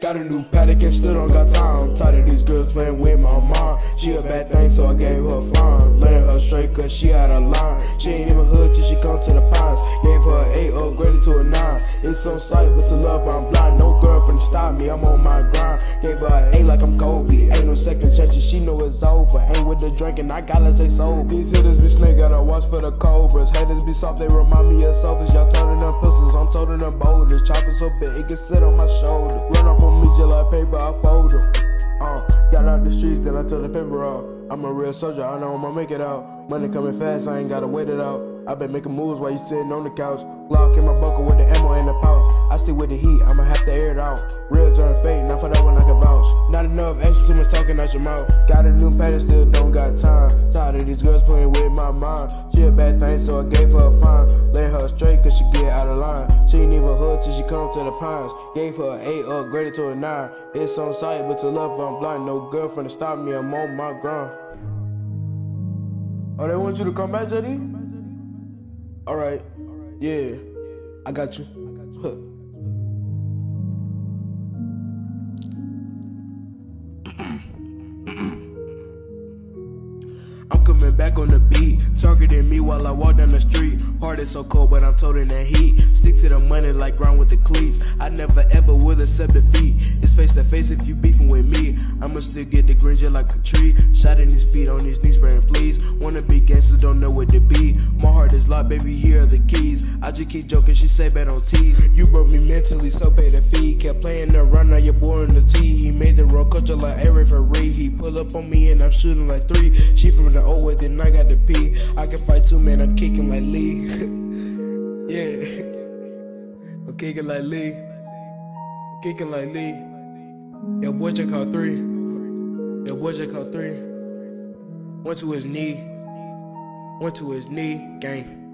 Got a new paddock and still don't got time. Tired of these girls playing with my mind. She a bad thing, so I gave her a fine. Letting her straight cause she out of line. She ain't even hood till she come to the pines. Gave her an 8, upgraded to a 9. It's on sight, but to love I'm blind. No girlfriend stop me, I'm on my grind. Gave her an 8 like I'm Kobe. Ain't no second chances, she know it's over. Ain't with the drinking, I gotta stay sober. These hitters be snake, gotta watch for the cobras. Haters be soft, they remind me of sofas. Y'all turning them took the paper off. I'm a real soldier, I know I'ma make it out. Money coming fast, I ain't gotta wait it out. I been making moves while you sitting on the couch. Glock in my buckle with the ammo in the pouch. I stick with the heat, I'ma have to air it out. Real turn fake, not for that one I can vouch. Not enough action, too much talking out your mouth. Got a new pattern, still don't got time. Tired of these girls playing with my mind. She a bad thing, so I gave her a fine. Lay her straight, cause she get out of line. She ain't even hood till she come to the pines. Gave her an 8, upgraded to a 9. It's on sight, but to love I'm blind. No girlfriend to stop me, I'm on my grind. Oh, they want you to come back, JD? Alright. Yeah. I got you. I'm coming back on the beat, targeting me while I walk down the street. Heart is so cold, but I'm toting that heat. Stick to the money like ground with the cleats. I never ever will accept defeat. It's face to face if you beefing with me. I'ma still get the green like a tree. Shot his feet on his knees, praying please. Wanna be gangsters, don't know what to be. Locked, baby, here are the keys. I just keep joking, she say bet on tease. You broke me mentally, so pay the fee. Kept playing the run, now you're boring the T. He made the roll culture like a referee. He pull up on me and I'm shooting like three. She from the old way, then I got the P. I can fight two man, I'm kicking like Lee. yeah. I'm kicking like Lee. Kicking like Lee. Your boy just caught three. Your boy just caught three. One to his knee. One to his knee. Gang.